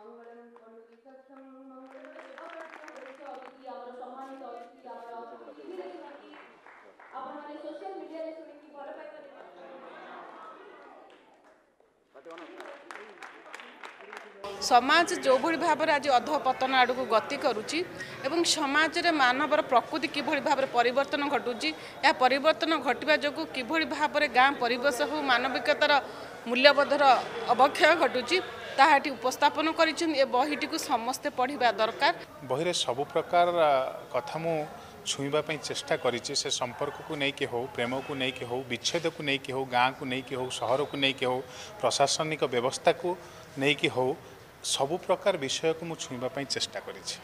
ମଙ୍ଗଳଂ ଅପରତ୍ର ଅତିଥି ଆମର ସମ୍ମାନିତ ଅତିଥି ଆମର ଟିଭିରେ ଶୁଣିକି ଆପଣମାନେ ସୋସିଆଲ ମିଡ଼ିଆରେ ଶୁଣିକି ଭଲ ପାଇପାରିବେ। ସମାଜ ଯେଉଁଭଳି ଭାବରେ ଆଜି ଅଧପତନ ଆଡ଼କୁ ଗତି କରୁଛି ଏବଂ ସମାଜରେ ମାନବର ପ୍ରକୃତି କିଭଳି ଭାବରେ ପରିବର୍ତ୍ତନ ଘଟୁଛି ଏହା ପରିବର୍ତ୍ତନ ଘଟିବା ଯୋଗୁଁ କିଭଳି ଭାବରେ ଗାଁ ପରିବେଶ ହେଉ ମାନବିକତାର ମୂଲ୍ୟବୋଧର ଅବକ୍ଷୟ ଘଟୁଛି ତାହା ଏଠି ଉପସ୍ଥାପନ କରିଛନ୍ତି ଏ ବହିଟିକୁ ସମସ୍ତେ ପଢ଼ିବା ଦରକାର। ବହିରେ ସବୁ ପ୍ରକାର କଥା ମୁଁ ଛୁଇଁବା ପାଇଁ ଚେଷ୍ଟା କରିଛି। ସେ ସମ୍ପର୍କକୁ ନେଇକି ହେଉ ପ୍ରେମକୁ ନେଇକି ହେଉ ବିଚ୍ଛେଦକୁ ନେଇକି ହେଉ ଗାଁକୁ ନେଇକି ହେଉ ସହରକୁ ନେଇକି ହେଉ ପ୍ରଶାସନିକ ବ୍ୟବସ୍ଥାକୁ ନେଇକି ହେଉ ସବୁ ପ୍ରକାର ବିଷୟକୁ ମୁଁ ଛୁଇଁବା ପାଇଁ ଚେଷ୍ଟା କରିଛି।